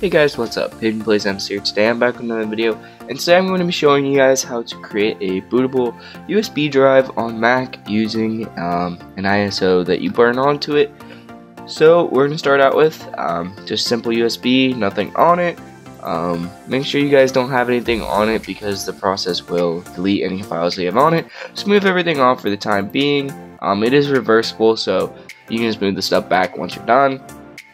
Hey guys, what's up? Hidden Plays MC here. Today I'm back with another video, and today I'm going to be showing you guys how to create a bootable USB drive on Mac using um, an ISO that you burn onto it. So we're going to start out with um, just simple USB, nothing on it. Um, make sure you guys don't have anything on it because the process will delete any files you have on it. Smooth everything off for the time being. Um, it is reversible, so you can just move the stuff back once you're done.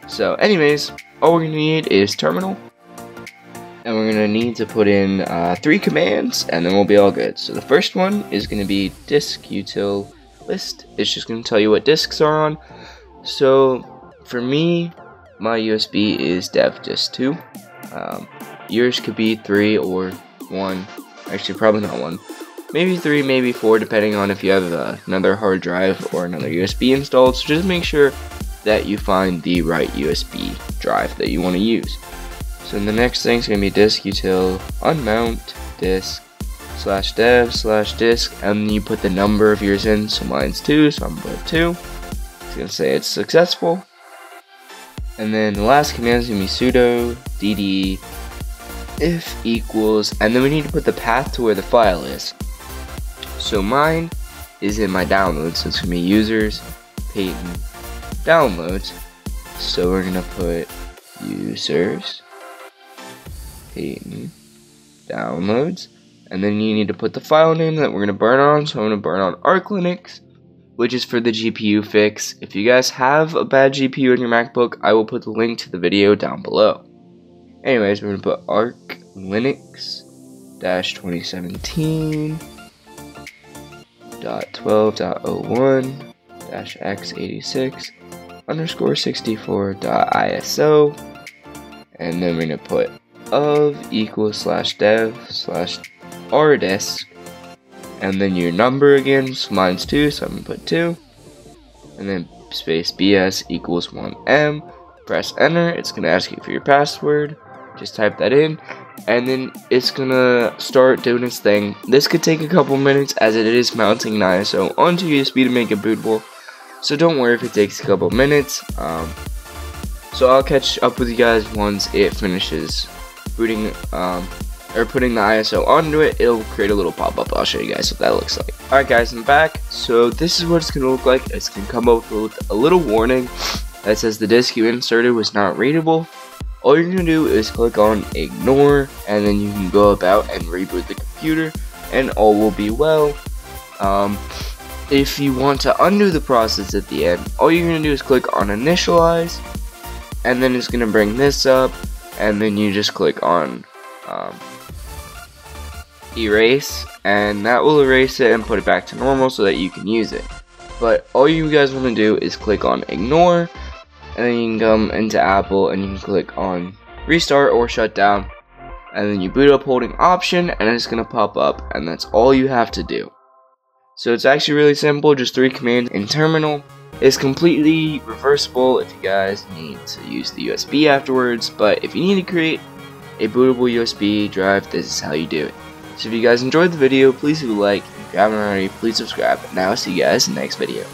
So anyways, all we're going to need is terminal. And we're going to need to put in uh, three commands, and then we'll be all good. So the first one is going to be disk util list. It's just going to tell you what disks are on. So for me, my USB is dev disk 2. Um, yours could be 3 or 1. Actually, probably not 1. Maybe 3, maybe 4, depending on if you have uh, another hard drive or another USB installed. So just make sure that you find the right USB drive that you want to use. So the next thing is going to be disk util unmount disk slash dev slash disk and you put the number of yours in. So mine's 2, so I'm going to put 2. It's going to say it's successful. And then the last command is going to be sudo dd if equals and then we need to put the path to where the file is. So mine is in my downloads, so it's going to be users Peyton downloads. So we're gonna put users Peyton downloads, and then you need to put the file name that we're gonna burn on. So I'm gonna burn on Arch Linux, which is for the GPU fix. If you guys have a bad GPU in your MacBook, I will put the link to the video down below. Anyways, we're gonna put Arch Linux dash 2017 dot 12.01 dash x86 underscore 64 dot iso and then we're gonna put of equals slash dev slash rdisk and then your number again so mine's 2 so I'm gonna put 2 and then space bs equals 1m press enter it's gonna ask you for your password. Just type that in. And then it's gonna start doing its thing. This could take a couple minutes as it is mounting an ISO onto USB to make it bootable so don't worry if it takes a couple minutes. Um, so I'll catch up with you guys once it finishes booting um, or putting the ISO onto it. It'll create a little pop-up. I'll show you guys what that looks like. Alright guys, I'm back. So this is what it's going to look like. It's going to come up with a little warning that says the disk you inserted was not readable. All you're going to do is click on ignore and then you can go about and reboot the computer and all will be well. Um, if you want to undo the process at the end, all you're going to do is click on initialize, and then it's going to bring this up, and then you just click on um, erase, and that will erase it and put it back to normal so that you can use it. But all you guys want to do is click on ignore, and then you can come into Apple and you can click on restart or shut down, and then you boot up holding option, and it's going to pop up, and that's all you have to do. So it's actually really simple, just three commands in terminal. It's completely reversible if you guys need to use the USB afterwards, but if you need to create a bootable USB drive, this is how you do it. So if you guys enjoyed the video, please leave a like. If you haven't already, please subscribe. And I'll see you guys in the next video.